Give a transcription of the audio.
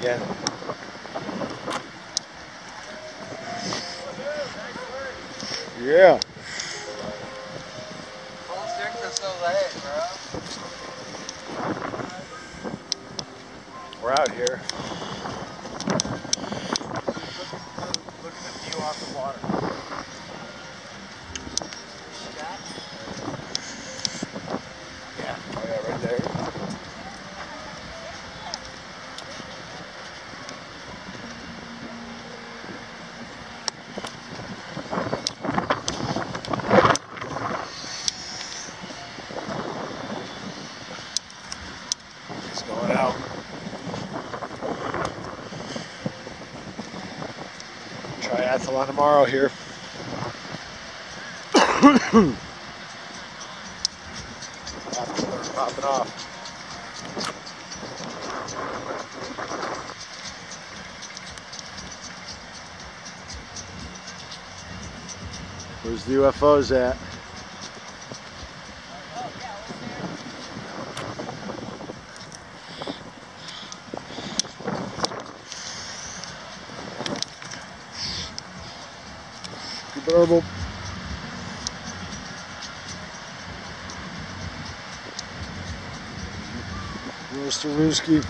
again. Yeah. Full stick for so late, bro. We're out here. Look at the view off the water. Yeah. Oh yeah, right there. It's going out. Triathlon tomorrow here. Popping off. Where's the UFOs at? Adorable. Roaster Rooski.